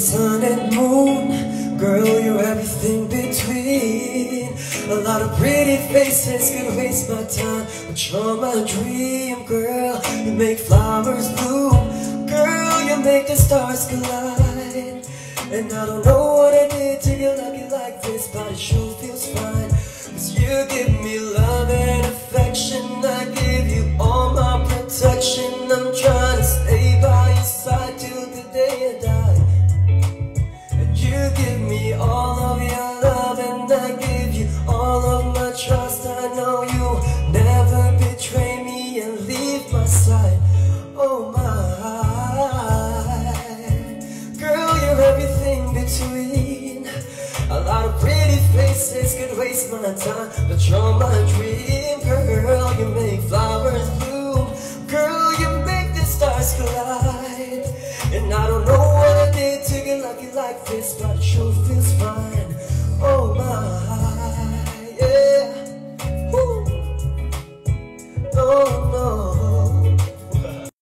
sun and moon. Girl, you're everything between. A lot of pretty faces could waste my time. But you're my dream, girl. You make flowers bloom. Girl, you make the stars collide. And I don't know what I did to you love you like this But it sure feels fine. Cause you give oh my. Girl, you're everything between. A lot of pretty faces could waste my time. But you're my dream, girl You make flowers bloom. Girl, you make the stars collide. And I don't know what I did to get lucky like this But it sure feels fine, oh my yeah. Oh.